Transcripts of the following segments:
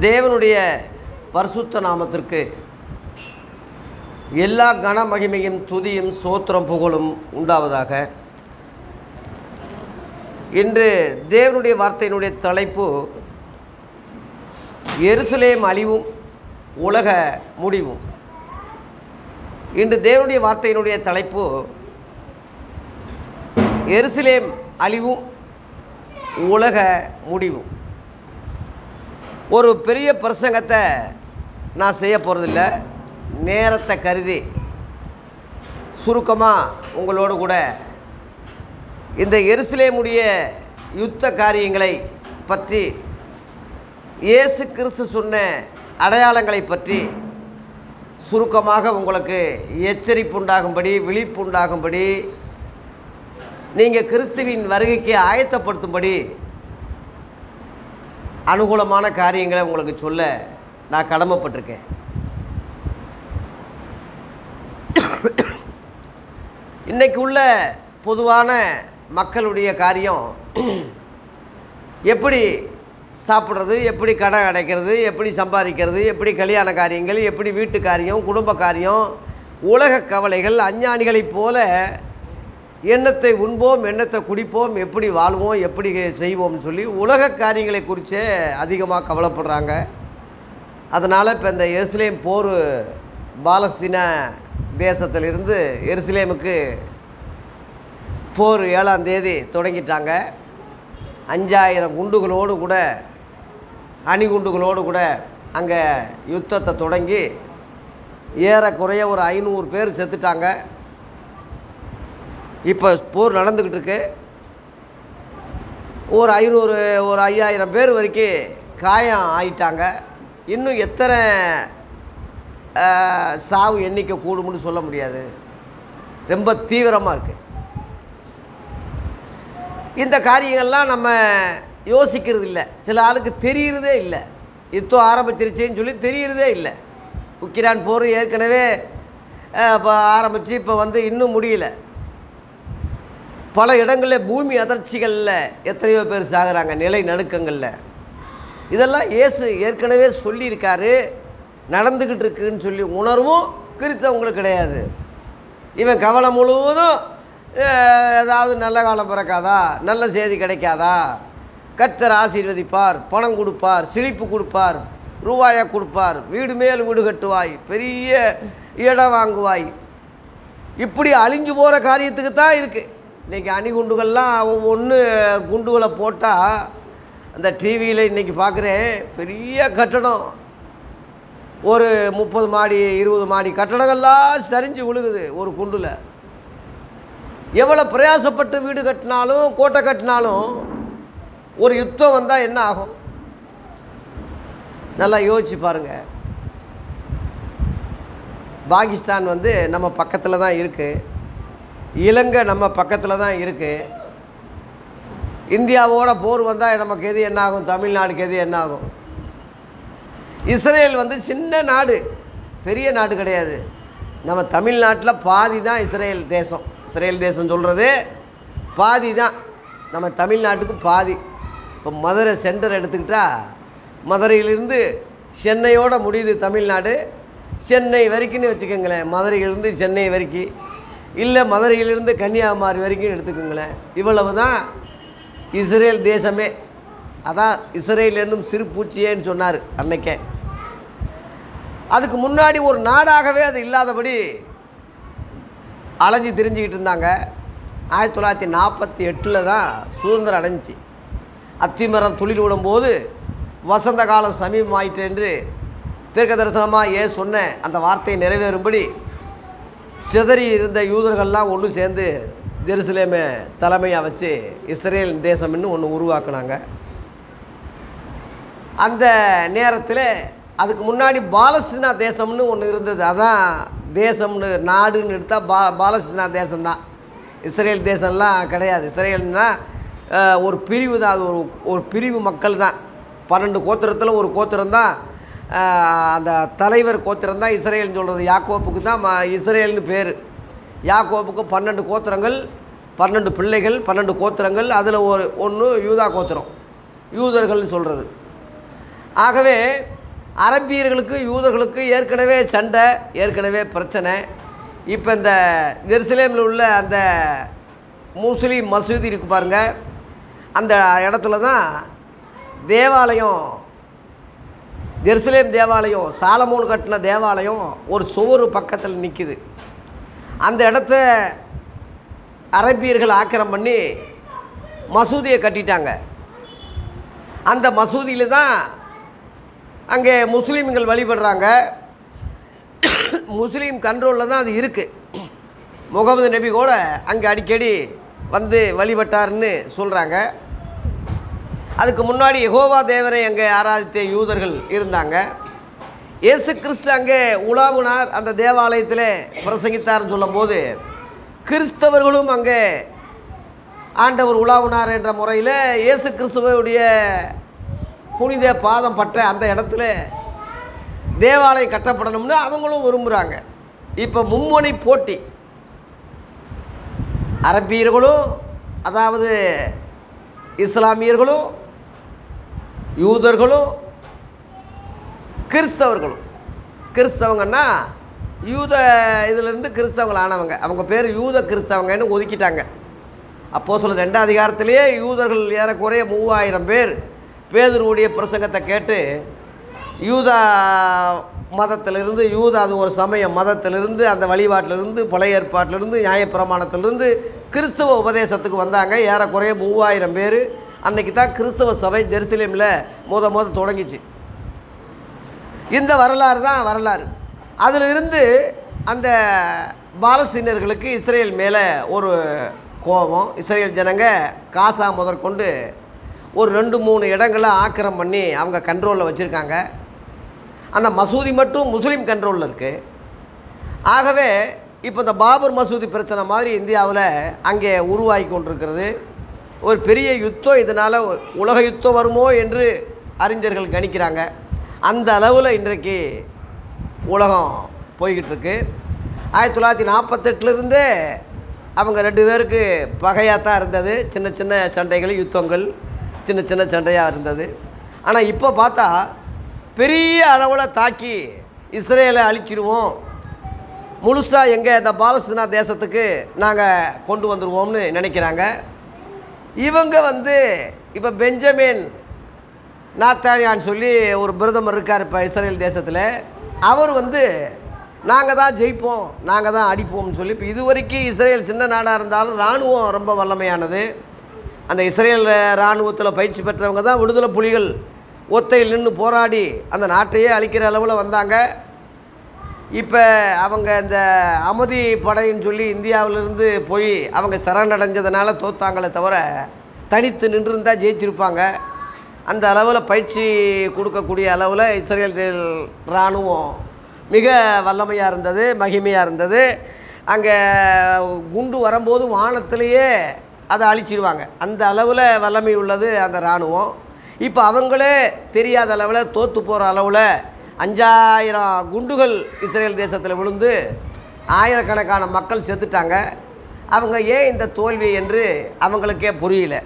தேவனுடைய பரிசுத்த நாமத்திற்கு எல்லா கன மகிமையும் துதியும் சோத்திரம் புகழும் உண்டாவதாக. இன்று தேவனுடைய வார்த்தையினுடைய தலைப்பு எருசலேம் அழிவும் உலக முடிவும். இன்று தேவனுடைய வார்த்தையினுடைய தலைப்பு எருசலேம் அழிவும் உலக முடிவும். ஒரு பெரிய பிரசங்கத்தை நான் செய்ய போகிறதில்ல நேரத்தை கருதி சுருக்கமாக உங்களோடு கூட இந்த எருசலேமுடைய யுத்த காரியங்களை பற்றி இயேசு கிறிஸ்து சொன்ன அடையாளங்களை பற்றி சுருக்கமாக உங்களுக்கு எச்சரிப்புண்டாகும்படி விழிப்புண்டாகும்படி நீங்கள் கிறிஸ்துவின் வருகைக்கு ஆயத்தப்படுத்தும்படி அனுகூலமான காரியங்களை உங்களுக்கு சொல்ல நான் கடமைப்பட்டிருக்கேன். இன்றைக்கு உள்ள பொதுவான மக்களுடைய காரியம் எப்படி சாப்பிட்றது எப்படி கடை அடைக்கிறது எப்படி சம்பாதிக்கிறது எப்படி கல்யாண காரியங்கள் எப்படி வீட்டு காரியம் குடும்ப காரியம் உலக கவலைகள் அஞ்ஞானிகளைப் போல எண்ணத்தை உண்போம் எண்ணத்தை குடிப்போம் எப்படி வாழ்வோம் எப்படி செய்வோம்னு சொல்லி உலக காரியங்களை குறித்தே அதிகமாக கவலைப்படுறாங்க. அதனால் இப்போ இந்த எருசலேம் போர் பாலஸ்தீன தேசத்திலிருந்து எருசலேமுக்கு போர் ஏழாம் தேதி தொடங்கிட்டாங்க. அஞ்சாயிரம் குண்டுகளோடு கூட அணிகுண்டுகளோடு கூட அங்கே யுத்தத்தை தொடங்கி ஏறக்குறைய ஒரு ஐநூறு பேர் செத்துட்டாங்க. இப்போ போர் நடந்துக்கிட்டு இருக்கு. ஒரு ஐநூறு ஒரு ஐயாயிரம் பேர் வரைக்கும் காயம் ஆயிட்டாங்க. இன்னும் எத்தனை சாவு எண்ணிக்கை கூடும்னு சொல்ல முடியாது. ரொம்ப தீவிரமாக இருக்குது இந்த காரியங்கள்லாம் நம்ம யோசிக்கிறது இல்லை. சில ஆளுக்கு தெரிகிறதே இல்லை. யுத்தம் ஆரம்பிச்சிருச்சேன்னு சொல்லி தெரிகிறதே இல்லை. உக்கிரான் போர் ஏற்கனவே இப்போ ஆரம்பித்து இப்போ வந்து இன்னும் முடியல. பல இடங்களில் பூமி அதிர்ச்சிகளில் எத்தனையோ பேர் சாகுறாங்க நிலை நடுக்கங்களில். இதெல்லாம் இயேசு ஏற்கனவே சொல்லியிருக்காரு. நடந்துக்கிட்டு இருக்குன்னு சொல்லி உணர்வும் கிறித்தவங்களுக்கு கிடையாது. இவன் கவலை முழுவதும் ஏதாவது நல்ல காலம் பிறக்காதா? நல்ல செய்தி கிடைக்காதா? கத்தர் ஆசீர்வதிப்பார் பணம் கொடுப்பார் சிரிப்பு கொடுப்பார் ரூபாயாக கொடுப்பார் வீடு மேல் வீடு கட்டுவாய் பெரிய இடம் வாங்குவாய். இப்படி அழிஞ்சு போகிற காரியத்துக்கு தான் இருக்குது இன்றைக்கி அணிகுண்டுகள்லாம் ஒன்று குண்டுகளை போட்டால் அந்த டிவியில் இன்றைக்கி பார்க்குறேன் பெரிய கட்டடம். ஒரு முப்பது மாடி இருபது மாடி கட்டடங்கள்லாம் சரிஞ்சு விழுகுது ஒரு குண்டில். எவ்வளோ பிரயாசப்பட்டு வீடு கட்டினாலும் கோட்டை கட்டினாலும் ஒரு யுத்தம் வந்தால் என்ன ஆகும்? நல்லா யோசிச்சு பாருங்கள் பாகிஸ்தான் வந்து நம்ம பக்கத்தில் தான் இருக்குது இலங்கை நம்ம பக்கத்தில் தான் இருக்குது இந்தியாவோட போர் வந்தால் நமக்கு எது என்ன ஆகும் தமிழ்நாடுக்கு எது என்ன ஆகும் இஸ்ரேல் வந்து சின்ன நாடு பெரிய நாடு கிடையாது. நம்ம தமிழ்நாட்டில் பாதி தான் இஸ்ரேல் தேசம். இஸ்ரேல் தேசம் சொல்கிறது பாதி தான். நம்ம தமிழ்நாட்டுக்கு பாதி. இப்போ மதுரை சென்டர் எடுத்துக்கிட்டால் மதுரையிலிருந்து சென்னையோடு முடியுது தமிழ்நாடு. சென்னை வரைக்குன்னு வச்சுக்கோங்களேன். மதுரையிலிருந்து சென்னை வரைக்கும் இல்லை மதுரையிலிருந்து கன்னியாகுமரி வரைக்கும் எடுத்துக்கோங்களேன். இவ்வளவு தான் இஸ்ரேல் தேசமே. அதான் இஸ்ரேல் என்னும் சிறு பூச்சியேன்னு சொன்னார் அன்னைக்கே. அதுக்கு முன்னாடி ஒரு நாடாகவே அது இல்லாதபடி அலைஞ்சு திரிஞ்சுக்கிட்டு இருந்தாங்க. ஆயிரத்தி தொள்ளாயிரத்தி நாற்பத்தி எட்டில் தான் சுதந்திரம் அடைஞ்சி. அத்திமரம் துளிர் விடும்போது வசந்த காலம் சமீபமாயிற்று என்று தீர்க்க தரிசனமாக ஏ சொன்ன அந்த வார்த்தையை நிறைவேறும்படி சிதறி இருந்த யூதர்கள்லாம் ஒன்று சேர்ந்து ஜெருசலேமை தலைமையாக வச்சு இஸ்ரேல் தேசம்னு ஒன்று உருவாக்குனாங்க. அந்த நேரத்தில் அதுக்கு முன்னாடி பாலஸ்தீனா தேசம்னு ஒன்று இருந்தது. அதான் தேசம்னு நாடுன்னு எடுத்தால் பா பாலஸ்தீனா தேசம்தான். இஸ்ரேல் தேசம்லாம் கிடையாது. இஸ்ரேல்னால் ஒரு பிரிவு தான் அது ஒரு ஒரு பிரிவு மக்கள் தான் பன்னெண்டு கோத்திரத்தில் ஒரு கோத்திரம் தான் அந்த தலைவர் கோத்திரம் தான் இஸ்ரேல்னு சொல்கிறது யாக்கோப்புக்கு தான் ம இஸ்ரேல்னு பேர். யாக்கோப்புக்கு பன்னெண்டு கோத்திரங்கள் பன்னெண்டு பிள்ளைகள் பன்னெண்டு கோத்திரங்கள் அதில் ஒரு ஒன்று யூதா கோத்திரம். யூதர்கள்னு சொல்கிறது ஆகவே அரபியர்களுக்கு யூதர்களுக்கு ஏற்கனவே சண்டை ஏற்கனவே பிரச்சனை. இப்போ இந்த ஜெருசலேமில் உள்ள அந்த முஸ்லீம் மசூதி இருக்கு பாருங்கள் அந்த இடத்துல தான் தேவாலயம் ஜெருசலேம் தேவாலயம் சாலமோன் கட்டின தேவாலயம் ஒரு சுவர் பக்கத்தில் நிற்கிது அந்த இடத்த அரபியர்கள் ஆக்கிரம் பண்ணி மசூதியை கட்டிட்டாங்க. அந்த மசூதியில் தான் அங்கே முஸ்லீம்கள் வழிபடுறாங்க. முஸ்லீம் கண்ட்ரோலில் தான் அது இருக்குது முகமது நபி கூட அங்கே அடிக்கடி வந்து வழிபட்டாருன்னு சொல்கிறாங்க அதுக்கு முன்னாடி எகோவா தேவரை அங்கே ஆராதித்த யூதர்கள் இருந்தாங்க. இயேசு கிறிஸ்து அங்கே உலாவுனார் அந்த தேவாலயத்தில் பிரசங்கித்தார்னு சொல்லும்போது கிறிஸ்தவர்களும் அங்கே ஆண்டவர் உலாவுனார் என்ற முறையில் இயேசு கிறிஸ்துவனுடைய புனித பாதம் பட்ட அந்த இடத்துல தேவாலயம் கட்டப்படணும்னு அவங்களும் விரும்புகிறாங்க இப்போ மும்மொழி போட்டி. அரபியர்களும் அதாவது இஸ்லாமியர்களும் யூதர்களும் கிறிஸ்தவர்களும். கிறிஸ்தவங்கன்னா யூத இதிலிருந்து கிறிஸ்தவங்கள் ஆனவங்க. அவங்க பேர் யூத கிறிஸ்தவங்கன்னு ஒதுக்கிட்டாங்க. அப்போ சொல்ல ரெண்டாம் அதிகாரத்திலேயே யூதர்கள் ஏறக்குறைய மூவாயிரம் பேர் பேதருடைய பிரசங்கத்தை கேட்டு யூதா மதத்திலிருந்து யூதா அது ஒரு சமய மதத்திலிருந்து அந்த வழிபாட்டிலிருந்து பழைய ஏற்பாட்டிலிருந்து நியாயப்பிரமாணத்திலிருந்து கிறிஸ்துவ உபதேசத்துக்கு வந்தாங்க. ஏறக்குறைய மூவாயிரம் பேர் அன்னைக்கு தான் கிறிஸ்தவ சபை ஜெருசலேமில் மோத மோத தொடங்கிச்சு. இந்த வரலாறு தான் வரலாறு. அதில் இருந்து அந்த பாலஸ்தீனர்களுக்கு இஸ்ரேல் மேலே ஒரு கோபம் இஸ்ரேல் ஜனங்க காசா முதற்கொண்டு ஒரு ரெண்டு மூணு இடங்களை ஆக்கிரம் பண்ணி அவங்க கண்ட்ரோலில் வச்சுருக்காங்க. அந்த மசூதி மட்டும் முஸ்லீம் கண்ட்ரோலில் இருக்குது ஆகவே இப்போ இந்த பாபர் மசூதி பிரச்சனை மாதிரி இந்தியாவில் அங்கே உருவாகி கொண்டிருக்கிறது. ஒரு பெரிய யுத்தம் இதனால் உலக யுத்தம் வருமோ என்று அறிஞர்கள் கணிக்கிறாங்க. அந்த அளவில் இன்றைக்கு உலகம் போய்கிட்டு இருக்கு ஆயிரத்தி தொள்ளாயிரத்தி நாற்பத்தெட்டுலேருந்தே அவங்க ரெண்டு பேருக்கு பகையாக தான் இருந்தது. சின்ன சின்ன சண்டைகள் யுத்தங்கள் சின்ன சின்ன சண்டையாக இருந்தது. ஆனால் இப்போ பார்த்தா பெரிய அளவில் தாக்கி இஸ்ரேலை அழிச்சிடுவோம் முழுசாக எங்கள் இந்த பாலஸ்தீனா தேசத்துக்கு நாங்கள் கொண்டு வந்துடுவோம்னு நினைக்கிறாங்க. இவங்க வந்து இப்போ பெஞ்சமின் நாத்தானியான்னு சொல்லி ஒரு பிரதமர் இருக்கார் இப்போ இஸ்ரேல் தேசத்தில். அவர் வந்து நாங்கள் தான் ஜெயிப்போம் நாங்கள் தான் அடிப்போம்னு சொல்லி இப்போ இது வரைக்கும் இஸ்ரேல் சின்ன நாடாக இருந்தாலும் இராணுவம் ரொம்ப வல்லமையானது. அந்த இஸ்ரேல் இராணுவத்தில் பயிற்சி பெற்றவங்க தான் விடுதலை புலிகள். ஒத்தையில் நின்று போராடி அந்த நாட்டையே அழிக்கிற அளவில் வந்தாங்க. இப்போ அவங்க இந்த அமுதி படைன்னு சொல்லி இந்தியாவிலிருந்து போய் அவங்க சரணடைஞ்சதுனால தோத்தாங்களே தவிர தனித்து நின்றுருந்தால் ஜெயிச்சிருப்பாங்க. அந்த அளவில் பயிற்சி கொடுக்கக்கூடிய அளவில் இஸ்ரேல் இராணுவம் மிக வல்லமையாக இருந்தது மகிமையாக இருந்தது. அங்கே குண்டு வரும்போது வானத்திலேயே அதை அழிச்சிருவாங்க. அந்த அளவில் வல்லமை உள்ளது அந்த இராணுவம் இப்போ அவங்களே தெரியாத அளவில் தோற்று போகிற அளவில் அஞ்சாயிரம் குண்டுகள் இஸ்ரேல் தேசத்தில் விழுந்து ஆயிரக்கணக்கான மக்கள் செத்துட்டாங்க. அவங்க ஏன் இந்த தோல்வி என்று அவங்களுக்கே புரியல.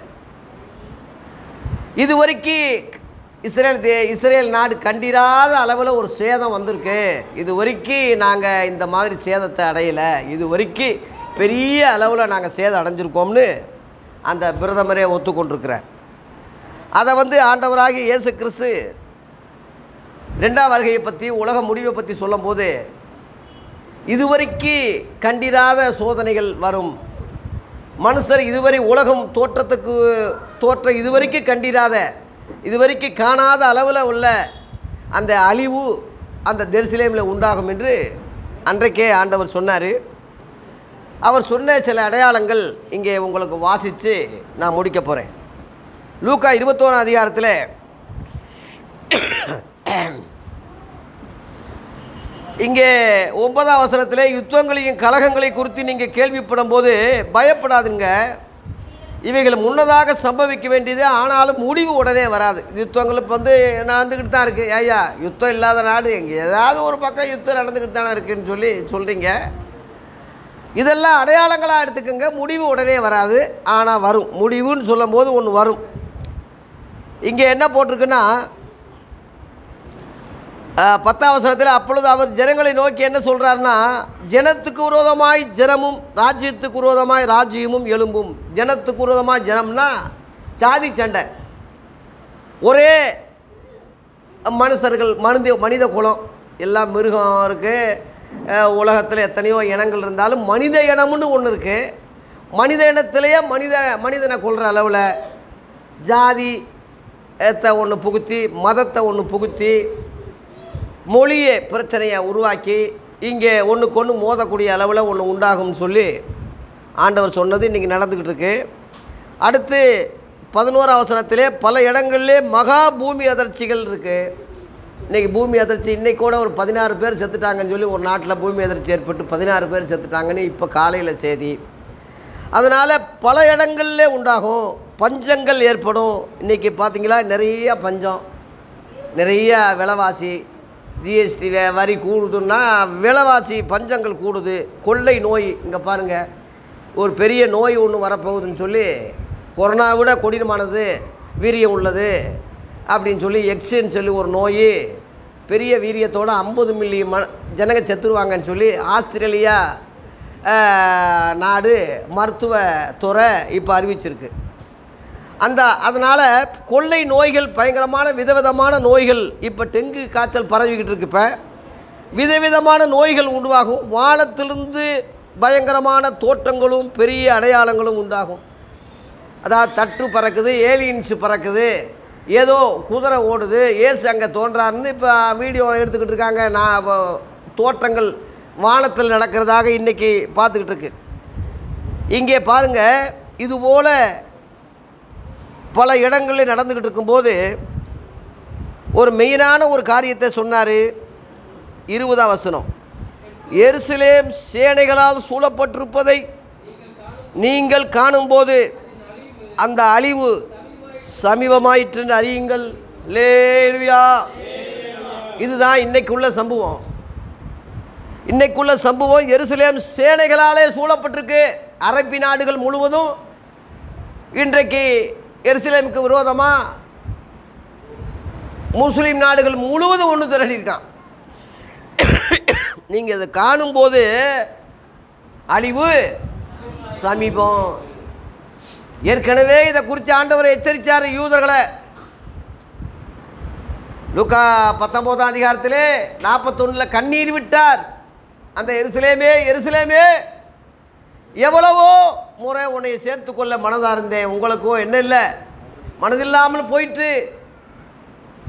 இது வரைக்கும் இஸ்ரேல் தே இஸ்ரேல் நாடு கண்டிராத அளவில் ஒரு சேதம் வந்திருக்கு. இது வரைக்கும் நாங்கள் இந்த மாதிரி சேதத்தை அடையலை. இது வரைக்கும் பெரிய அளவில் நாங்கள் சேதம் அடைஞ்சிருக்கோம்னு அந்த பிரதமரே ஒத்துக்கொண்டிருக்கிறார். அதை வந்து ஆண்டவராகி இயேசு கிறிஸ்து ரெண்டாம் வருகையை பற்றி உலக முடிவை பற்றி சொல்லும்போது இதுவரைக்கு கண்டிராத சோதனைகள் வரும். மனுஷர் இதுவரை உலகம் தோற்றத்துக்கு தோற்ற இதுவரைக்கும் கண்டிராத இதுவரைக்கு காணாத அளவில் உள்ள அந்த அழிவு அந்த ஜெருசலேமில் உண்டாகும் என்று அன்றைக்கே ஆண்டவர் சொன்னார். அவர் சொன்ன சில அடையாளங்கள் இங்கே உங்களுக்கு வாசித்து நான் முடிக்க போகிறேன் லூக்கா இருபத்தோராம் அதிகாரத்தில் இங்கே ஒன்பதாம் வசனத்திலே யுத்தங்களையும் கலகங்களை குறித்து நீங்கள் கேள்விப்படும் போது பயப்படாதுங்க. இவைகள் முன்னதாக சம்பவிக்க வேண்டியது ஆனாலும் முடிவு உடனே வராது. யுத்தங்களுக்கு வந்து நடந்துக்கிட்டு தான் இருக்குது ஐயா யுத்தம் இல்லாத நாடு எங்கே ஏதாவது ஒரு பக்கம் யுத்தம் நடந்துக்கிட்டு தானே இருக்குன்னு சொல்லி சொல்கிறீங்க இதெல்லாம் அடையாளங்களாக எடுத்துக்கோங்க. முடிவு உடனே வராது. ஆனால் வரும். முடிவுன்னு சொல்லும் போது ஒன்று வரும். இங்கே என்ன போட்டிருக்குன்னா பத்தாம் வசனத்தில் அப்பொழுது அவர் ஜனங்களை நோக்கி என்ன சொல்கிறாருன்னா ஜனத்துக்கு விரோதமாய் ஜனமும் ராஜ்யத்துக்கு விரோதமாய் ராஜ்யமும் எலும்பும் ஜனத்துக்கு விரோதமாய் ஜனம்னா சாதி சண்டை. ஒரே மனுஷர்கள் மனித மனித குலம். எல்லாம் மிருகம் இருக்குது உலகத்தில் எத்தனையோ இனங்கள் இருந்தாலும் மனித இனம்னு ஒன்று இருக்குது மனித இனத்திலேயே மனித மனிதனை கொள்கிற அளவில் ஜாதி ஒன்று புகுத்தி மதத்தை ஒன்று புகுத்தி மொழியை பிரச்சனையை உருவாக்கி இங்கே ஒன்றுக்கு ஒன்று மோதக்கூடிய அளவில் ஒன்று உண்டாகும்னு சொல்லி ஆண்டவர் சொன்னது இன்றைக்கி நடந்துக்கிட்டு இருக்கு. அடுத்து பதினோரு அவசரத்திலே பல இடங்கள்லே மகா பூமி அதிர்ச்சிகள் இருக்குது இன்றைக்கி பூமி அதிர்ச்சி இன்றைக்கி கூட ஒரு பதினாறு பேர் செத்துட்டாங்கன்னு சொல்லி ஒரு நாட்டில் பூமி அதிர்ச்சி ஏற்பட்டு பதினாறு பேர் செத்துட்டாங்கன்னு இப்போ காலையில் செய்தி. அதனால் பல இடங்கள்லே உண்டாகும் பஞ்சங்கள் ஏற்படும். இன்றைக்கி பார்த்தீங்களா நிறைய பஞ்சம் நிறைய விலைவாசி ஜிஎஸ்டி வே வரி கூடுதுன்னா விலைவாசி பஞ்சங்கள் கூடுது. கொள்ளை நோய் இங்கே பாருங்கள் ஒரு பெரிய நோய் ஒன்று வரப்போகுதுன்னு சொல்லி கொரோனா விட கொடினமானது வீரியம் உள்ளது அப்படின்னு சொல்லி எக்ஸ்சேன்னு சொல்லி ஒரு நோய் பெரிய வீரியத்தோடு ஐம்பது மில்லியன் ம ஜனங்க செத்துருவாங்கன்னு சொல்லி ஆஸ்திரேலியா நாடு மருத்துவ துறை இப்போ அறிவிச்சிருக்கு. அந்த அதனால் கொள்ளை நோய்கள் பயங்கரமான விதவிதமான நோய்கள் இப்போ டெங்கு காய்ச்சல் பரவிக்கிட்டு இருக்கு இப்போ. விதவிதமான நோய்கள் உண்டாகும் வானத்திலிருந்து பயங்கரமான தோற்றங்களும் பெரிய அடையாளங்களும் உண்டாகும். அதாவது தட்டு பறக்குது ஏலியன்ஸ் பறக்குது. ஏதோ குதிரை ஓடுது ஏசு அங்கே தோன்றாருன்னு இப்போ வீடியோ எடுத்துக்கிட்டு இருக்காங்க. நான் தோற்றங்கள் வானத்தில் நடக்கிறதாக இன்றைக்கி பார்த்துக்கிட்டு இருக்கு. இங்கே பாருங்கள் இதுபோல் பல இடங்களில் நடந்துக்கிட்டு இருக்கும்போது ஒரு மெயினான ஒரு காரியத்தை சொன்னார் இருபதாம் வசனம். எருசலேம் சேனைகளால் சூழப்பட்டிருப்பதை நீங்கள் காணும்போது அந்த அழிவு சமீபமாயிற்றுன்னு அறியுங்கள். லேலுயா இதுதான் இன்னைக்குள்ள சம்பவம். இன்னைக்குள்ள சம்பவம் எருசலேம் சேனைகளாலே சூழப்பட்டிருக்கு. அரபி நாடுகள் முழுவதும் இன்றைக்கு எருசலேமுக்கு விரோதமாக முஸ்லீம் நாடுகள் முழுவதும் ஒன்று திரட்டியிருக்கான் நீங்கள் இதை காணும்போது அழிவு சமீபம். ஏற்கனவே இதை குறித்து ஆண்டவர் எச்சரித்தார் யூதர்களை. லுக்கா பத்தொம்போதாம் அதிகாரத்திலே நாற்பத்தொன்னில் கண்ணீர் விட்டார். அந்த எருசலேமே எருசலேமே எவ்வளவோ முறை உன்னை சேர்த்துக்கொள்ள மனதாக இருந்தேன். உங்களுக்கோ என்ன இல்லை? மனதில்லாமல் போயிட்டு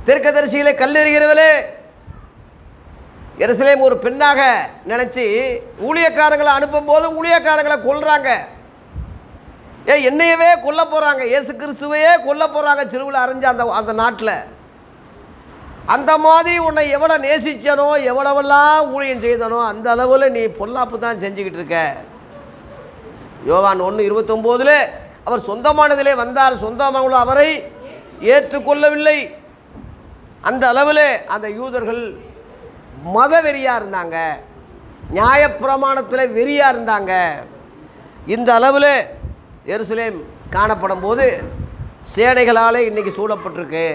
தெற்கதரிசிகளை கல்லெறிகிறவளே. எருசலேம் ஒரு பெண்ணாக நினச்சி ஊழியக்காரங்களை அனுப்பும்போது ஊழியக்காரங்களை கொள்கிறாங்க ஏ என்னையவே கொல்ல போகிறாங்க இயேசு கிறிஸ்துவையே கொல்ல போகிறாங்க சிறுவில் அரைஞ்ச அந்த அந்த நாட்டில். அந்த மாதிரி உன்னை எவ்வளோ நேசித்தனோ எவ்வளவெல்லாம் ஊழியம் செய்தனோ அந்த அளவில் நீ பொல்லாப்பு தான் செஞ்சுக்கிட்டு இருக்க. யோவான் ஒன்று இருபத்தொம்போதில் அவர் சொந்தமானதிலே வந்தார் சொந்தமானவர்கள் அவரை ஏற்றுக்கொள்ளவில்லை. அந்த அளவில் அந்த யூதர்கள் மத வெறியாக இருந்தாங்க நியாயப்பிரமாணத்தில் வெறியாக இருந்தாங்க. இந்த அளவில் எருசலேம் காணப்படும் போது சேனைகளால் இன்றைக்கி சூழப்பட்டிருக்கு.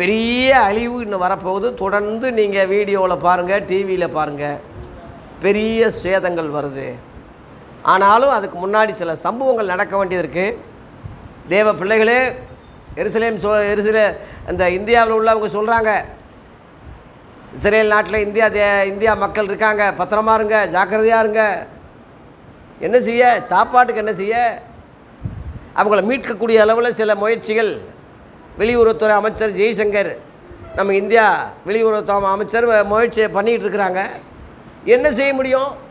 பெரிய அழிவு இன்னும் வரப்போகுது. தொடர்ந்து நீங்கள் வீடியோவில் பாருங்கள் டிவியில் பாருங்கள் பெரிய சேதங்கள் வருது. ஆனாலும் அதுக்கு முன்னாடி சில சம்பவங்கள் நடக்க வேண்டியது இருக்குது தேவ பிள்ளைகளே எருசலேம் சொ எருசலே இந்த இந்தியாவில் உள்ளவங்க சொல்கிறாங்க இஸ்ரேல் நாட்டில் இந்தியா தே இந்தியா மக்கள் இருக்காங்க. பத்திரமா இருங்க ஜாக்கிரதையாக இருங்க. என்ன செய்ய? சாப்பாட்டுக்கு என்ன செய்ய? அவங்கள மீட்கக்கூடிய அளவில் சில முயற்சிகள். வெளியுறவுத்துறை அமைச்சர் ஜெய்சங்கர் நம்ம இந்தியா வெளியுறவுத்துறை அமைச்சர் முயற்சியை பண்ணிகிட்டு இருக்கிறாங்க. என்ன செய்ய முடியும்?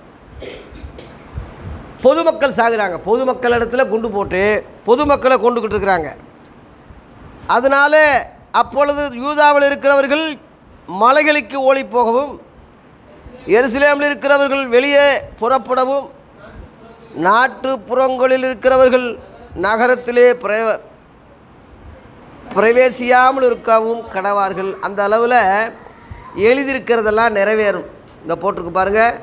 பொதுமக்கள் சாகுறாங்க. பொதுமக்கள் இடத்துல குண்டு போட்டு பொதுமக்களை கொண்டுக்கிட்டு இருக்கிறாங்க. அதனால அப்பொழுது யூதாவில் இருக்கிறவர்கள் மலைகளுக்கு ஓடி போகவும் எருசலேமில் இருக்கிறவர்கள் வெளியே புறப்படவும் நாட்டுப்புறங்களில் இருக்கிறவர்கள் நகரத்திலே பிர பிரவேசியாமல் இருக்கவும் கடவார்கள். அந்த அளவில் எழுதியிருக்கிறதெல்லாம் நிறைவேறும். இந்த போட்டிருக்கு பாருங்கள்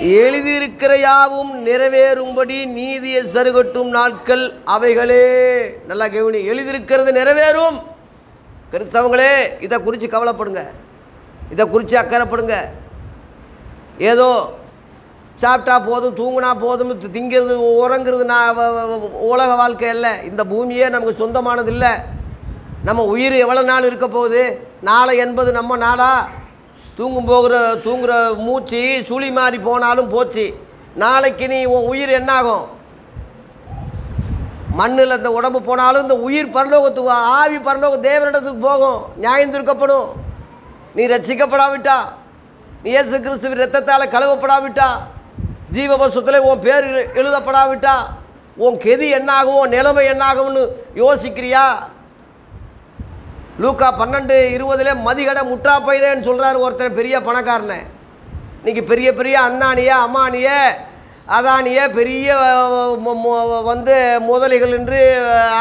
எழுதியிருக்கிற யாவும் நிறைவேறும்படி நீதியை சருகட்டும் நாட்கள் அவைகளே. நல்லா கவனி எழுதியிருக்கிறது நிறைவேறும். கிறிஸ்தவங்களே இதை குறித்து கவலைப்படுங்க. இதை குறித்து அக்கறைப்படுங்க. ஏதோ சாப்பிட்டா போதும் தூங்கினா போதும் திங்கிறது உறங்கிறது நான் உலக வாழ்க்கை இல்லை இந்த பூமியே நமக்கு சொந்தமானது இல்லை. நம்ம உயிர் எவ்வளோ நாள் இருக்க போகுது? நாளை என்பது நம்ம நாடா? தூங்கும் போகிற தூங்குற மூச்சு சுழி மாறி போனாலும் போச்சு. நாளைக்கு நீ உன் உயிர் என்னாகும்? மண்ணில் இந்த உடம்பு போனாலும் இந்த உயிர் பரலோகத்துக்கு ஆவி பரலோக தேவனிடத்துக்கு போகும். நியாயம் திருக்கப்படும். நீ ரசிக்கப்படாவிட்டா நீ இயேசு கிறிஸ்துவின் ரத்தத்தால் கழுவப்படாவிட்டா? ஜீவபசுத்தில் உன் பேர் எழு- எழுதப்படாவிட்டா? உன் கெதி என்னாகும்? உன் நிலைமை என்னாகும்னு யோசிக்கிறியா? லூக்கா பன்னெண்டு இருபதுல மதிகடை முட்டா பயிரேன்னு சொல்கிறாரு ஒருத்தர் பெரிய பணக்காரனை. இன்றைக்கி பெரிய பெரிய அந்தானிய அம்மானிய அதானிய பெரிய வந்து முதலிகள் என்று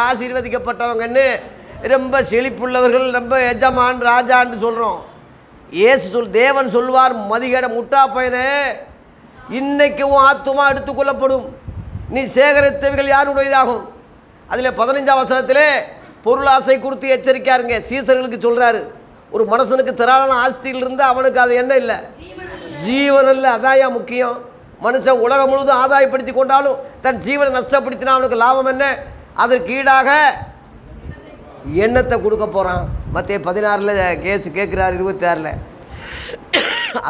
ஆசீர்வதிக்கப்பட்டவங்கன்னு ரொம்ப செழிப்புள்ளவர்கள் ரொம்ப எஜமான் ராஜான்னு சொல்கிறோம் ஏசு சொல் தேவன் சொல்வார் மதிகடை முட்டா பையனே இன்னைக்கு உன் ஆத்துமா எடுத்துக்கொள்ளப்படும் நீ சேகரித்தவைகள் யாருடையதாகும்? அதில் பதினஞ்சாம் வசனத்திலே பொருளாசை குறித்து எச்சரிக்காருங்க. சீசர்களுக்கு சொல்கிறாரு ஒரு மனுஷனுக்கு திராளான ஆஸ்தியில் இருந்து அவனுக்கு அது என்ன இல்லை? ஜீவன் இல்லை. அதாயா முக்கியம்? மனுஷன் உலகம் முழுவதும் ஆதாயப்படுத்தி கொண்டாலும் தன் ஜீவனை நஷ்டப்படுத்தினா அவனுக்கு லாபம் என்ன? அதற்கு ஈடாக எண்ணத்தை கொடுக்க போகிறான் மற்ற பதினாறில் கேஸ் கேட்குறாரு இருபத்தி ஆறில்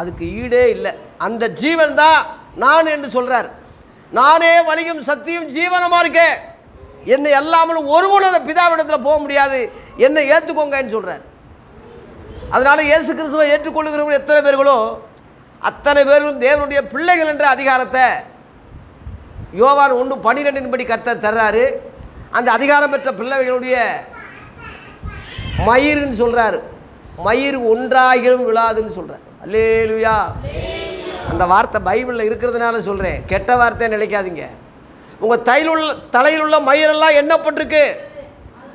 அதுக்கு ஈடே இல்லை. அந்த ஜீவன் தான் நான் என்று சொல்கிறார் நானே வழியும் சத்தியும் ஜீவனமாக இருக்கேன் என்னை அல்லாமல் ஒருவனும் அந்த பிதாவிடத்தில் போக முடியாது. என்னை ஏற்றுக்கோங்கன்னு சொல்கிறார் அதனால் இயேசு கிறிஸ்துவை ஏற்றுக்கொள்ளுகிறவங்க எத்தனை பேர்களோ அத்தனை பேரும் தேவனுடைய பிள்ளைகள் என்ற அதிகாரத்தை யோவான் ஒன்று பன்னிரெண்டின் படி தர்றாரு. அந்த அதிகாரம் பெற்ற பிள்ளைகளுடைய மயிருன்னு சொல்கிறாரு மயிர் ஒன்றாகிலும் விழாதுன்னு சொல்கிறார் அல்லேலுயா. அந்த வார்த்தை பைபிளில் இருக்கிறதுனால சொல்கிறேன் கெட்ட வார்த்தையை நினைக்காதீங்க. உங்கள் தையிலுள்ள தலையில் உள்ள மயிரெல்லாம் எண்ணப்பட்டிருக்கு.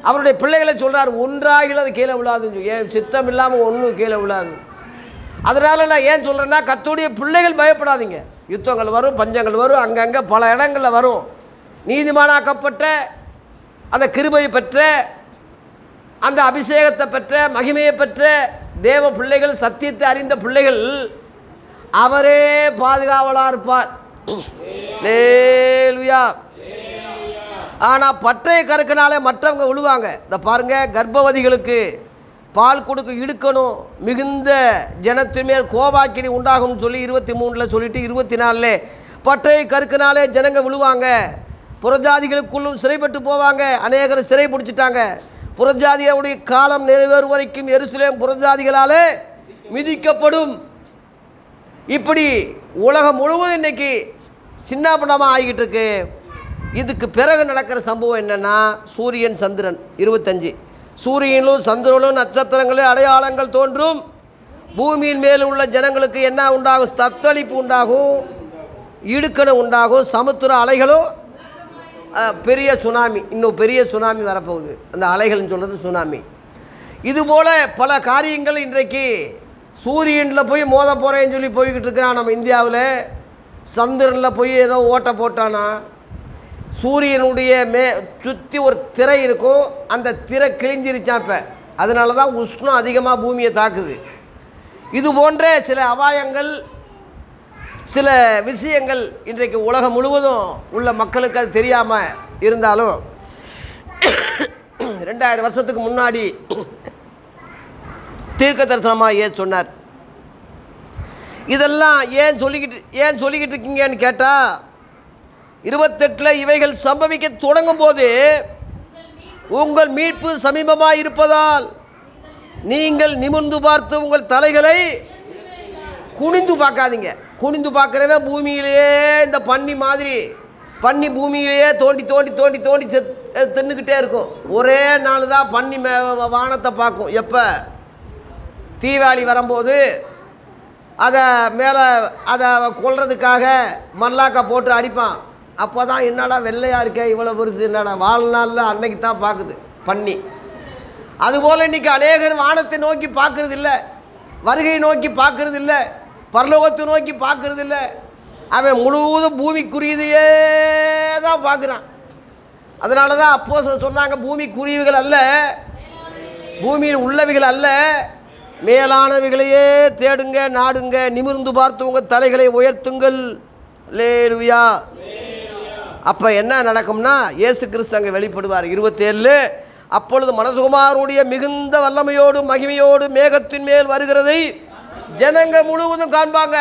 அவருடைய பிள்ளைகளை சொல்கிறார் ஒன்றாகில் அது கீழே விழாதுன்னு சொல்லி. ஏன்? சித்தம் இல்லாமல் ஒன்றும் கீழே விழாது. அதனால நான் ஏன் சொல்கிறேன்னா கத்தோடைய பிள்ளைகள் பயப்படாதீங்க. யுத்தங்கள் வரும் பஞ்சங்கள் வரும் அங்கங்கே பல இடங்களில் வரும். நீதிமானாக்கப்பட்ட அந்த கிருபை பெற்ற அந்த அபிஷேகத்தை பெற்ற மகிமையை பெற்ற தேவ பிள்ளைகள் சத்தியத்தை அறிந்த பிள்ளைகள் அவரே பாதுகாவலாக இருப்பார். லேலுயா ஆனால் பற்றைய கருக்கினாலே மற்றவங்க விழுவாங்க இந்த பாருங்க கர்ப்பவதிகளுக்கு பால் கொடுக்க இழுக்கணும் மிகுந்த ஜனத்துமே கோபாக்கினி உண்டாகும்னு சொல்லி இருபத்தி மூணில் சொல்லிட்டு இருபத்தி நாலில் பற்றையை கருக்கினாலே ஜனங்க விழுவாங்க புறஜாதிகளுக்குள்ளும் சிறைப்பட்டு போவாங்க. அநேகர் சிறை பிடிச்சிட்டாங்க. புறஜாதிகளுடைய காலம் நிறைவேறும் வரைக்கும் எருசலேம் புறஜாதிகளாலே மிதிக்கப்படும். இப்படி உலகம் முழுவதும் இன்றைக்கி சின்ன பின்னமாக ஆகிக்கிட்டு இருக்கு இதுக்கு பிறகு நடக்கிற சம்பவம் என்னென்னா சூரியன் சந்திரன் இருபத்தஞ்சு. சூரியனும் சந்திரனும் நட்சத்திரங்களும் அடையாளங்கள் தோன்றும். பூமியின் மேல் உள்ள ஜனங்களுக்கு என்ன உண்டாகும்? தத்தளிப்பு உண்டாகும் இடுக்கணம் உண்டாகும் சமுத்திர அலைகளும் பெரிய சுனாமி இன்னும் பெரிய சுனாமி வரப்போகுது. அந்த அலைகள்னு சொல்கிறது சுனாமி. இதுபோல் பல காரியங்கள் இன்றைக்கு சூரியனில் போய் மோத போகிறேன்னு சொல்லி போய்கிட்டு இருக்கிறான் நம்ம இந்தியாவில். சந்திரனில் போய் ஏதோ ஓட்டை போட்டானா. சூரியனுடைய மே சுற்றி ஒரு திரை இருக்கும். அந்த திரை கிழிஞ்சிருச்சான் இப்போ. அதனால தான் உஷ்ணம் அதிகமாக பூமியை தாக்குது. இது போன்ற சில அபாயங்கள் சில விஷயங்கள் இன்றைக்கு உலகம் முழுவதும் உள்ள மக்களுக்கு அது தெரியாமல் இருந்தாலும் ரெண்டாயிரம் வருஷத்துக்கு முன்னாடி தீர்க்க தரிசனமாக ஏன் சொன்னார்? இதெல்லாம் ஏன் சொல்லிக்கிட்டு ஏன் சொல்லிக்கிட்டு இருக்கீங்கன்னு கேட்டால் இருபத்தெட்டில் இவைகள் சம்பவிக்க தொடங்கும் போது உங்கள் மீட்பு சமீபமாக இருப்பதால் நீங்கள் நிமிர்ந்து பார்த்து உங்கள் தலைகளை குனிந்து பார்க்காதீங்க. குனிந்து பார்க்குறவன் பூமியிலேயே இந்த பன்னி மாதிரி பன்னி பூமியிலேயே தோண்டி தோண்டி தோண்டி தோண்டி செத் தின்னுக்கிட்டே இருக்கும். ஒரே நாள் தான் பன்னி மே வானத்தை பார்க்கும். எப்போ? தீபாவளி வரும்போது அதை மேலே அதை கொல்றதுக்காக மல்லாக்கா போட்டு அடிப்பான். அப்போ தான் என்னடா வெள்ளையாக இருக்கே இவ்வளோ பெருசு என்னடா வாழ்நாளில் அன்னைக்கு தான் பார்க்குது பன்னி அதுபோல் இன்றைக்கி அநேகர் வானத்தை நோக்கி பார்க்குறது இல்லை வருகை நோக்கி பார்க்குறது இல்லை பரலோகத்தை நோக்கி பார்க்குறது இல்லை அவன் முழுவதும் பூமிக்குரியதையே தான் பார்க்குறான் அதனால தான் அப்போ சொன்னாங்க பூமிக்குரியவைகள் அல்ல பூமியில் உள்ளவைகள் அல்ல மேலானவைகளையே தேடுங்க நாடுங்க நிமிர்ந்து பார்த்து உங்கள் தலைகளை உயர்த்துங்கள். லேலுயா அப்போ என்ன நடக்கும்னா இயேசு கிறிஸ்து அங்கே வெளிப்படுவார். இருபத்தேழு அப்பொழுது மனசுகுமாருடைய மிகுந்த வல்லமையோடு மகிமையோடு மேகத்தின் மேல் வருகிறதை ஜனங்க முழுவதும் காண்பாங்க.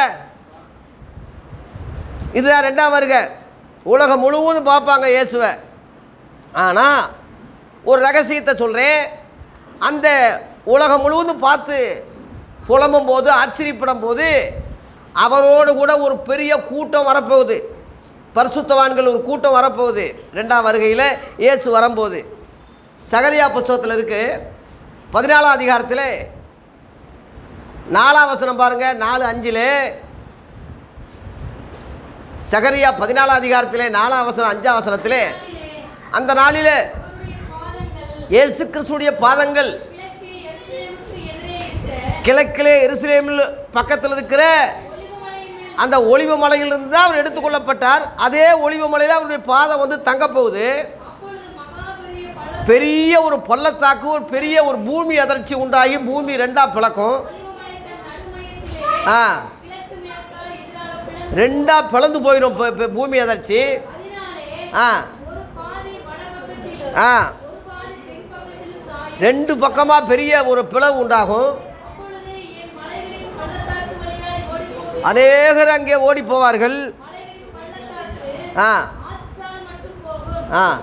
இதுதான் ரெண்டாம் வருக. உலகம் முழுவதும் பார்ப்பாங்க இயேசுவை. ஆனால் ஒரு ரகசியத்தை சொல்கிறேன் அந்த உலகம் முழுவதும் பார்த்து புலம்பும் போது ஆச்சரியப்படும் போது அவரோடு கூட ஒரு பெரிய கூட்டம் வரப்போகுது. பரிசுத்தவான்கள் ஒரு கூட்டம் வரப்போகுது. ரெண்டாம் வருகையில் இயேசு வரும்போது. சகரியா புஸ்தகத்தில் இருக்குது பதினாலாம் அதிகாரத்தில் நாலாம் வசனம் பாருங்கள் நாலு அஞ்சில். சகரியா பதினாலாம் அதிகாரத்திலே நாலாம் வசனம் அஞ்சாம் வசனத்திலே அந்த நாளில் இயேசு கிறிஸ்துடைய பாதங்கள் கிழக்கிலே எருசலேமில் பக்கத்தில் இருக்கிற அந்த ஒளிவு மலையிலிருந்து தான் அவர் எடுத்துக்கொள்ளப்பட்டார். அதே ஒளிவு மலையில் அவருடைய பாதம் வந்து தங்கப் போகுது. பெரிய ஒரு பள்ளத்தாக்கு ஒரு பெரிய ஒரு பூமி அதிர்ச்சி உண்டாகி பூமி ரெண்டாக பிளக்கும். ஆ. ரெண்டாக பிளந்து போயிடும் பூமி அதிர்ச்சி. ஆ. ஆ. ரெண்டு பக்கமாக பெரிய ஒரு பிளவு உண்டாகும் அப்பொழுது என் மலைகளின் பள்ளத்தாக்கு வழியாய் ஓடிப்போவேன் அநேகர் அங்கே ஓடி போவார்கள். ஆ. ஆ.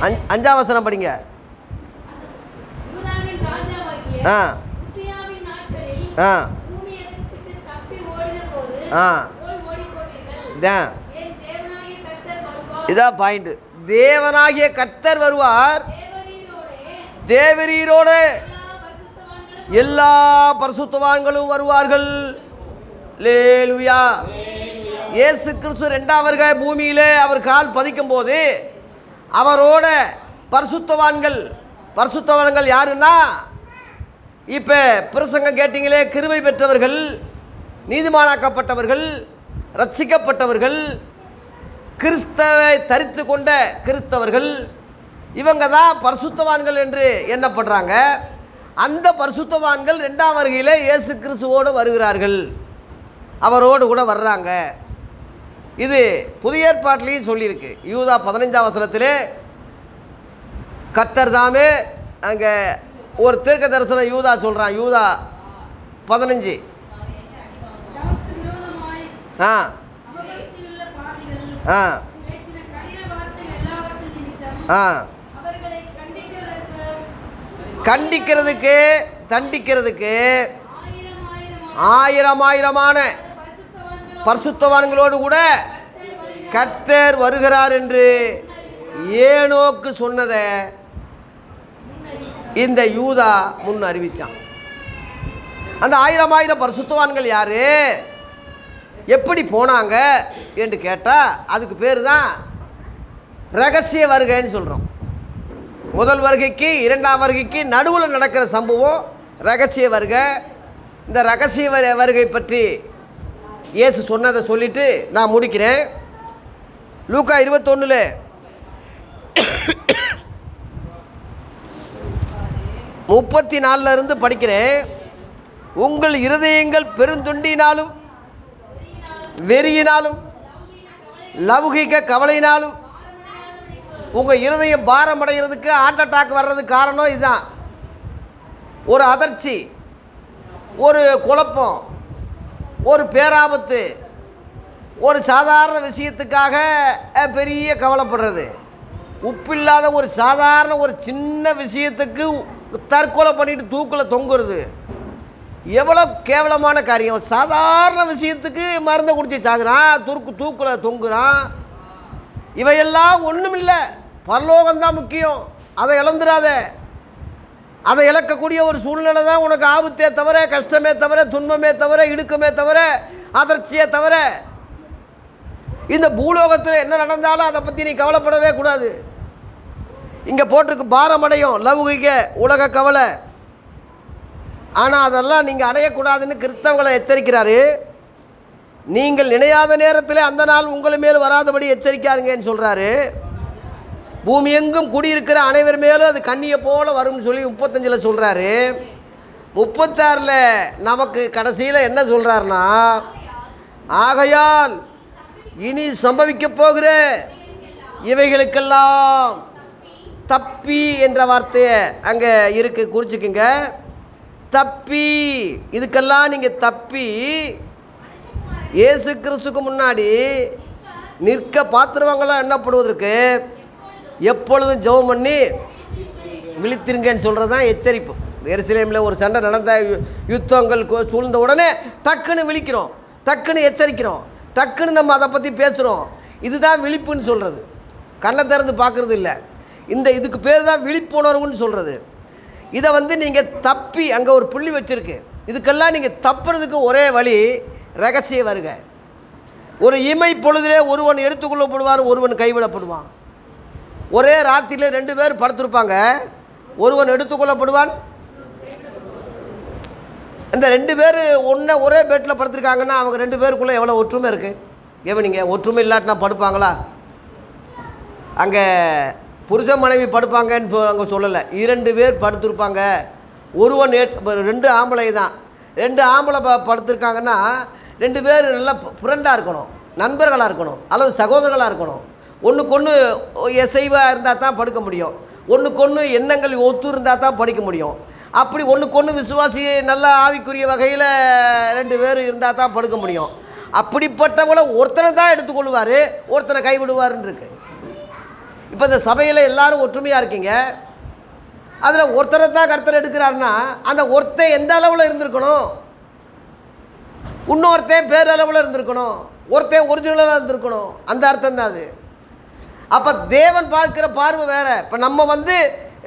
அஞ்சாம் வசனம் படிங்க. ஆ. ஆ. ஆ. இதான் என் தேவனாகிய கர்த்தர் வருவார்? இதான் பாயிண்ட். தேவனாகிய கர்த்தர் வருவார். தேவரீரோடே. தேவரீரோடு. எல்லா பரிசுத்தவான்களும் வருவார்கள். லேலுயா இயேசு கிறிஸ்து ரெண்டாம் பூமியிலே அவர் கால் பதிக்கும் போது அவரோட பரிசுத்தவான்கள் பரிசுத்தவான்கள் யாருன்னா? இப்போ பிரசங்கம் கேட்டிங்களே கிருவை பெற்றவர்கள் நீதிமானாக்கப்பட்டவர்கள் ரட்சிக்கப்பட்டவர்கள் கிறிஸ்தவை தரித்து கொண்ட கிறிஸ்தவர்கள் இவங்க தான் பரிசுத்தவான்கள் என்று எண்ணப்படுறாங்க. அந்த பரிசுத்தவான்கள் ரெண்டாம் வருகையில் இயேசு கிறிஸ்துவோடு வருகிறார்கள். அவரோடு கூட வர்றாங்க. இது புதிய ஏற்பாட்டிலையும் சொல்லியிருக்கு. யூதா பதினைஞ்சாம் வசனத்திலே கத்தர் தாமே அங்கே ஒரு தீர்க்க தரிசனம் யூதா சொல்கிறான் யூதா பதினஞ்சு. ஆ. ஆ. ஆ. கண்டிக்கிறதுக்கு தண்டிக்கிறதுக்கு ஆயிரம் ஆயிரமான பரிசுத்தவான்களோடு கூட கர்த்தர் வருகிறார் என்று ஏனோக்கு சொன்னதை இந்த யூதா முன் அறிவிச்சான். அந்த ஆயிரம் ஆயிரம் பரிசுத்தவான்கள் யார்? எப்படி போனாங்க? என்று கேட்டால் அதுக்கு பேர் தான் ரகசிய வருகைன்னு சொல்கிறோம் முதல் வருகைக்கு இரண்டாம் வருகைக்கு நடுவில் நடக்கிற சம்பவம் ரகசிய வருகை. இந்த ரகசிய வருகை பற்றி இயேசு சொன்னதை சொல்லிட்டு நான் முடிக்கிறேன். லூக்கா இருபத்தொன்னுல. முப்பத்தி நாலில் இருந்து படிக்கிறேன். உங்கள் இருதயங்கள் பெருந்துண்டினாலும் வெறியினாலும் லௌகிக கவலையினாலும் உங்கள் இருதயம் பாரம் அடைகிறதுக்கு ஹார்ட் அட்டாக் வர்றதுக்கு காரணம் இதுதான். ஒரு அதிர்ச்சி ஒரு குழப்பம் ஒரு பேராபத்து ஒரு சாதாரண விஷயத்துக்காக பெரிய கவலைப்படுறது. உப்பில்லாத ஒரு சாதாரண ஒரு சின்ன விஷயத்துக்கு தற்கொலை பண்ணிட்டு தூக்கில் தொங்குறது. எவ்வளோ கேவலமான காரியம். சாதாரண விஷயத்துக்கு மருந்தை குடிச்சு சாகுறான் துருக்கு தூக்கில் தொங்குறான். இவையெல்லாம் ஒன்றும் இல்லை பரலோகம்தான் முக்கியம். அதை இழந்துடாத அதை இழக்கக்கூடிய ஒரு சூழ்நிலை தான் உனக்கு ஆபத்தே தவிர கஷ்டமே தவிர துன்பமே தவிர இடுக்கமே தவிர அதிர்ச்சியே தவிர. இந்த பூலோகத்தில் என்ன நடந்தாலும் அதை பற்றி நீ கவலைப்படவே கூடாது. இங்கே போட்டிருக்கு பாரமடையும் லௌகிக உலக கவலை. ஆனால் அதெல்லாம் நீங்கள் அடையக்கூடாதுன்னு கிறிஸ்தவங்களை எச்சரிக்கிறாரு. நீங்கள் நினையாத நேரத்தில் அந்த நாள் உங்கள் மேல் வராதபடி எச்சரிக்காருங்கன்னு சொல்கிறாரு பூமி எங்கும் குடியிருக்கிற அனைவர் மேலும் அது கண்ணியை போல வரும்னு சொல்லி முப்பத்தஞ்சில் சொல்கிறாரு முப்பத்தாறில் நமக்கு கடைசியில் என்ன சொல்கிறாருன்னா ஆகையால் இனி சம்பவிக்க போகிற இவைகளுக்கெல்லாம் தப்பி என்ற வார்த்தையை அங்கே இருக்கு குறிச்சிக்கோங்க. தப்பி இதுக்கெல்லாம் நீங்கள் தப்பி இயேசு கிறிஸ்துக்கு முன்னாடி நிற்க பாத்திரவங்களாம் என்னப்படுவதற்கு எப்பொழுதும் ஜெபம் பண்ணி விழித்திருங்கன்னு சொல்கிறது தான் எச்சரிப்பு எருசலேமில் ஒரு சண்டை நடந்த யுத்தங்கள் சூழ்ந்த உடனே டக்குன்னு விழிக்கிறோம். டக்குன்னு எச்சரிக்கிறோம். டக்குன்னு நம்ம அதை பற்றி பேசுகிறோம் இதுதான் விழிப்புன்னு சொல்கிறது கண்ணை திறந்து பார்க்குறது இல்லை. இந்த இதுக்கு பேர் தான் விழிப்புணர்வுன்னு சொல்கிறது இதை வந்து நீங்கள் தப்பி அங்கே ஒரு புள்ளி வச்சுருக்கு. இதுக்கெல்லாம் நீங்கள் தப்புறதுக்கு ஒரே வழி ரகசிய வருக ஒரு இமை பொழுதிலே ஒருவன் எடுத்துக்கொள்ளப்படுவான் ஒருவன் கைவிடப்படுவான். ஒரே ராத்திரியில் ரெண்டு பேர் படுத்திருப்பாங்க. ஒருவன் எடுத்துக்கொள்ளப்படுவான். இந்த ரெண்டு பேர் ஒன்றை ஒரே பெட்டில் படுத்திருக்காங்கன்னா அவங்க ரெண்டு பேருக்குள்ளே எவ்வளோ ஒற்றுமை இருக்குது கவனிங்க ஒற்றுமை இல்லாட்டினா படுப்பாங்களா? அங்கே புருஷ மனைவி படுப்பாங்கன்னு அங்கே சொல்லலை. இரண்டு பேர் படுத்திருப்பாங்க. ஒருவன் ரெண்டு ஆம்பளை தான். ரெண்டு ஆம்பளை ப படுத்திருக்காங்கன்னா ரெண்டு பேர் நல்லா புரண்டாக இருக்கணும். நண்பர்களாக இருக்கணும். அல்லது சகோதரர்களாக இருக்கணும். ஒன்றுக்கு ஒன்று இசைவாக இருந்தால் தான் படுக்க முடியும். ஒன்றுக்கு ஒன்று எண்ணங்கள் ஒத்து இருந்தால் தான் படிக்க முடியும். அப்படி ஒன்றுக்கு ஒன்று விசுவாசி நல்ல ஆவிக்குரிய வகையில் ரெண்டு பேர் இருந்தால் தான் படுக்க முடியும். அப்படிப்பட்டவங்கள ஒருத்தனை தான் எடுத்துக்கொள்வார் ஒருத்தனை கைவிடுவாருன்னு இருக்கு. இப்போ இந்த சபையில் எல்லாரும் ஒற்றுமையாக இருக்கீங்க. அதில் ஒருத்தரை தான் கருத்தர் எடுக்கிறாருன்னா அந்த ஒருத்தன் எந்த அளவில் இருந்திருக்கணும்? இன்னொருத்தன் பேரளவில் இருந்திருக்கணும். ஒருத்தன் ஒரிஜினலாக இருந்திருக்கணும். அந்த அர்த்தம் தான் அது. அப்போ தேவன் பார்க்குற பார்வை வேறு. இப்போ நம்ம வந்து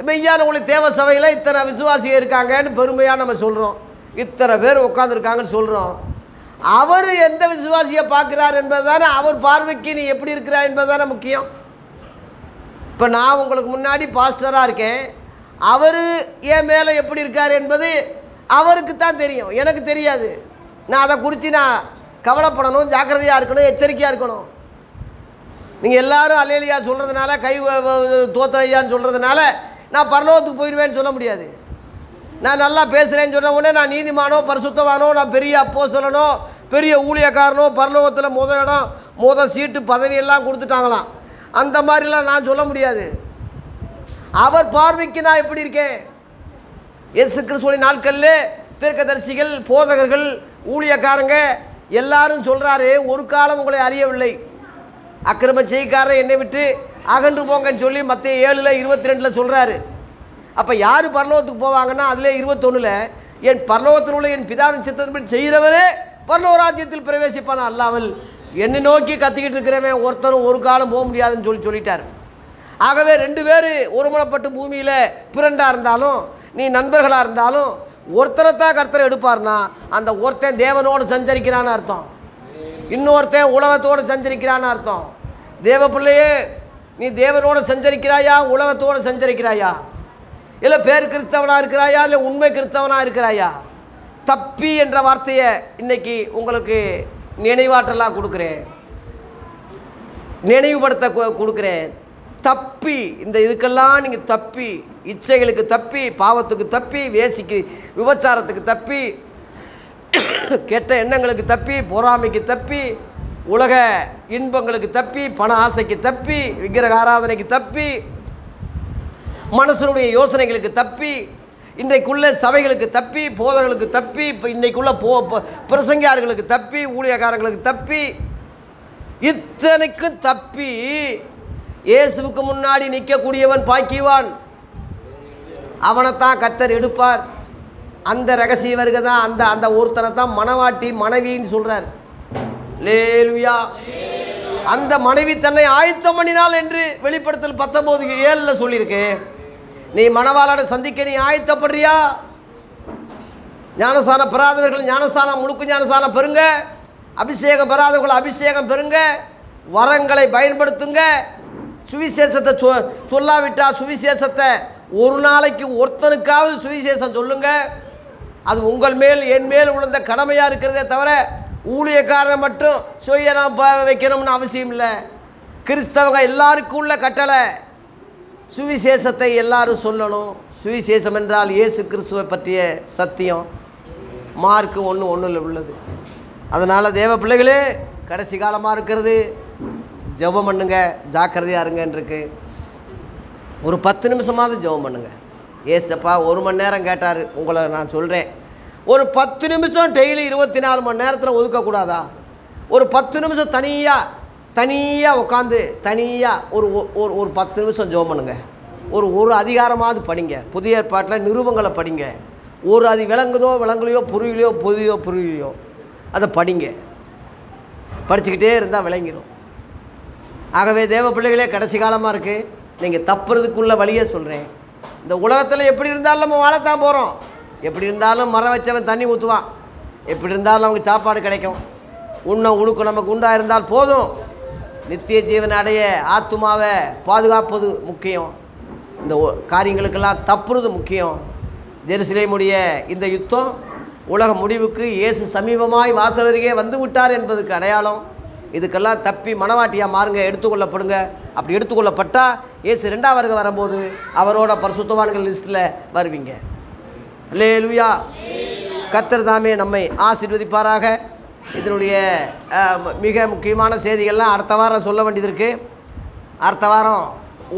மெய்யான ஒளி தேவ சபையில் இத்தனை விசுவாசிகள் இருக்காங்கன்னு பெருமையாக நம்ம சொல்கிறோம் இத்தனை பேர் உட்காந்துருக்காங்கன்னு சொல்கிறோம் அவர் எந்த விசுவாசியை பார்க்குறார் என்பது தானே அவர் பார்வைக்கு நீ எப்படி இருக்கிறா என்பது தானே முக்கியம். இப்போ நான் உங்களுக்கு முன்னாடி பாஸ்டராக இருக்கேன். அவர் என் மேலே எப்படி இருக்கார் என்பது அவருக்கு தான் தெரியும். எனக்கு தெரியாது. நான் அதை குறித்து நான் கவலைப்படணும் ஜாக்கிரதையாக இருக்கணும் எச்சரிக்கையாக இருக்கணும். நீங்கள் எல்லாரும் அலேலியா சொல்கிறதுனால கை வ- தோத்தரையான்னு சொல்கிறதுனால நான் பரலோகத்துக்கு போயிடுவேன்னு சொல்ல முடியாது. நான் நல்லா பேசுகிறேன்னு சொன்ன உடனே நான் நீதிமானோ பரிசுத்தவானோ நான் பெரிய அப்போ சொல்லணும் பெரிய ஊழியக்காரனோ பரலோகத்தில் முத இடம் முத சீட்டு பதவியெல்லாம் கொடுத்துட்டாங்களாம். அந்த மாதிரிலாம் நான் சொல்ல முடியாது. அவர் பார்வைக்கு நான் எப்படி இருக்கேன்? எஸ் கிறிஸ்துவின் நாட்களில் தீர்க்கதரிசிகள் போதகர்கள் ஊழியக்காரங்க எல்லாரும் சொல்கிறாரு ஒரு காலம் உங்களை அறியவில்லை. அக்கிரம செய்காரர் என்னை விட்டு அகன்று போங்கன்னு சொல்லி மற்ற ஏழில் இருபத்தி ரெண்டில் சொல்கிறாரு அப்போ யார் பரலோகத்துக்கு போவாங்கன்னா அதில் இருபத்தொன்னில் என் பரலோகத்தில் உள்ள என் பிதாவின் சித்தத்தின்படி செய்கிறவரே பரலோக ராஜ்யத்தில் பிரவேசிப்பான் அல்லாமல் என்னை நோக்கி கத்திக்கிட்டு இருக்கிறவன் ஒருத்தரும் ஒரு காலம் போக முடியாதுன்னு சொல்லி சொல்லிட்டார். ஆகவே ரெண்டு பேர் ஒருமுறைப்பட்டு பூமியில் பிறண்டாக இருந்தாலும் நீ நண்பர்களாக இருந்தாலும் ஒருத்தரை தான் கர்த்தரை எடுப்பார்னா அந்த ஒருத்தன் தேவனோடு சஞ்சரிக்கிறான்னு அர்த்தம். இன்னொருத்தன் உலகத்தோடு சஞ்சரிக்கிறான்னு அர்த்தம். தேவ பிள்ளையே நீ தேவனோடு சஞ்சரிக்கிறாயா உலகத்தோடு சஞ்சரிக்கிறாயா? இல்லை பேர் கிறிஸ்தவனாக இருக்கிறாயா இல்லை உண்மை கிறிஸ்தவனாக இருக்கிறாயா? தப்பி என்ற வார்த்தையை இன்னைக்கு உங்களுக்கு நினைவாற்றலாக கொடுக்குறேன். நினைவுபடுத்த கொடுக்குறேன். தப்பி இந்த இதுக்கெல்லாம் நீங்கள் தப்பி இச்சைகளுக்கு தப்பி பாவத்துக்கு தப்பி வேசிக்கு விபச்சாரத்துக்கு தப்பி கெட்ட எண்ணங்களுக்கு தப்பி பொறாமைக்கு தப்பி உலக இன்பங்களுக்கு தப்பி பண ஆசைக்கு தப்பி விக்கிரக ஆராதனைக்கு தப்பி மனசனுடைய யோசனைகளுக்கு தப்பி இன்றைக்குள்ள சபைகளுக்கு தப்பி போதர்களுக்கு தப்பி இப்போ இன்றைக்குள்ள போ ப- பிரசங்கியார்களுக்கு தப்பி ஊழியக்காரங்களுக்கு தப்பி இத்தனைக்கும் தப்பி இயேசுவுக்கு முன்னாடி நிற்கக்கூடியவன் பாக்கிவான் அவனைத்தான் கத்தர் எடுப்பார். அந்த ரகசிய வருகை தான் அந்த அந்த ஒருத்தனை தான் மணவாட்டி மனைவின்னு சொல்கிறார் லேலுயா. அந்த மனைவி தன்னை ஆயத்தம் பண்ணினாள் என்று வெளிப்படுத்தல் பத்தொம்போது ஏழில் சொல்லியிருக்கு. நீ மணவாளனை சந்திக்க நீ ஆயத்தப்படுறியா? ஞானஸ்தானம் பெறாதவர்கள் ஞானஸ்தானம் முழுக்கு ஞானஸ்தானம் பெறுங்க. அபிஷேகம் பெறாதவர்கள் அபிஷேகம் பெறுங்க. வரங்களை பயன்படுத்துங்க. சுவிசேஷத்தை சொ சொல்லாவிட்டா சுவிசேஷத்தை ஒரு நாளைக்கு ஒருத்தனுக்காவது சுவிசேஷம் சொல்லுங்க. அது உங்கள் மேல் என் மேல் உழந்த கடமையாக இருக்கிறதே தவிர ஊழியக்காரனை மட்டும் சுய வைக்கணும்னு அவசியம் இல்லை. கிறிஸ்தவங்க எல்லாருக்கும் உள்ள கட்டளை. சுவிசேஷத்தை எல்லாரும் சொல்லணும். சுவிசேஷம் என்றால் இயேசு கிறிஸ்துவை பற்றிய சத்தியம். மார்க்கு ஒன்று ஒன்றில் உள்ளது. அதனால் தேவ பிள்ளைகளே கடைசி காலமாக இருக்கிறது. ஜெபம் பண்ணுங்க ஜாக்கிரதையாக இருங்கன்றிருக்கு. ஒரு பத்து நிமிஷமாவது ஜெபம் பண்ணுங்க. ஏசப்பா ஒரு மணி நேரம் கேட்டார். உங்களை நான் சொல்கிறேன் ஒரு பத்து நிமிஷம் டெய்லி இருபத்தி நாலு மணி நேரத்தில் ஒதுக்கக்கூடாதா? ஒரு பத்து நிமிஷம் தனியாக தனியாக உட்காந்து தனியாக ஒரு ஒ- ஒரு ஒரு பத்து நிமிஷம் ஜோம் பண்ணுங்க. ஒரு ஒரு அதிகாரமாவது படிங்க. புதிய ஏற்பாட்டில் நிருபங்களை படிங்க. ஒரு அது விளங்குதோ விளங்கலையோ புரியலையோ புதியோ புரியலையோ அதை படிங்க. படிச்சுக்கிட்டே இருந்தால் விளங்கிடும் ஆகவே தேவ பிள்ளைகளே கடைசி காலமாக இருக்குது நீங்கள் தப்புறதுக்குள்ள வழியே சொல்கிறேன் இந்த உலகத்தில் எப்படி இருந்தாலும் நம்ம வாழத்தான் போகிறோம் எப்படி இருந்தாலும் மரம் வச்சவன் தண்ணி ஊற்றுவான் எப்படி இருந்தாலும் அவங்க சாப்பாடு கிடைக்கும். உண்ண உடுக்க நமக்கு உண்டாக இருந்தால் போதும். நித்திய ஜீவன் அடைய ஆத்துமாவை பாதுகாப்பது முக்கியம். இந்த காரியங்களுக்கெல்லாம் தப்புறது முக்கியம். ஜெருசலேமுடைய இந்த யுத்தம் உலக முடிவுக்கு இயேசு சமீபமாய் வாசலருகே வந்து விட்டார் என்பதற்கு அடையாளம். இதுக்கெல்லாம் தப்பி மனவாட்டியாக மாறுங்க எடுத்துக்கொள்ளப்படுங்க. அப்படி எடுத்துக்கொள்ளப்பட்டால் இயேசு ரெண்டாவது வரும்போது அவரோட பரிசுத்தவான்கள் லிஸ்ட்டில் வருவீங்க. லேலுயா கத்தர் தாமே நம்மை ஆசீர்வதிப்பாராக. இதனுடைய மிக முக்கியமான செய்திகள்லாம் அடுத்த வாரம் சொல்ல வேண்டியது இருக்குது அடுத்த வாரம்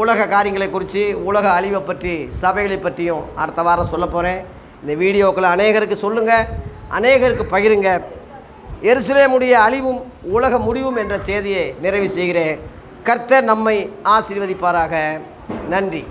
உலக காரியங்களை குறித்து உலக அழிவை பற்றி சபைகளை பற்றியும் அடுத்த வாரம் சொல்ல போகிறேன் இந்த வீடியோக்களை அநேகருக்கு சொல்லுங்கள் அநேகருக்கு பகிருங்க. எருசலேமுடைய அழிவும் உலக முடிவும் என்ற செய்தியை நிறைவு செய்கிறேன். கர்த்தர் நம்மை ஆசீர்வதிப்பாராக. நன்றி.